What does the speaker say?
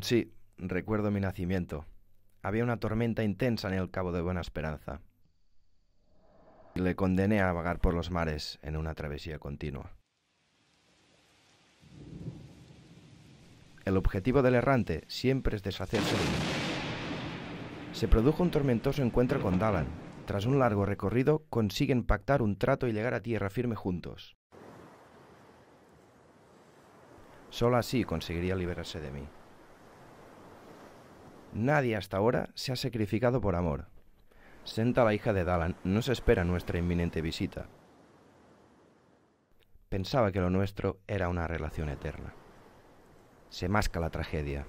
Sí, recuerdo mi nacimiento. Había una tormenta intensa en el Cabo de Buena Esperanza. Le condené a vagar por los mares en una travesía continua. El objetivo del errante siempre es deshacerse de mí. Se produjo un tormentoso encuentro con Dalan. Tras un largo recorrido, consiguen pactar un trato y llegar a tierra firme juntos. Solo así conseguiría liberarse de mí. Nadie hasta ahora se ha sacrificado por amor. Senta, la hija de Dalan, no se espera nuestra inminente visita. Pensaba que lo nuestro era una relación eterna. Se masca la tragedia.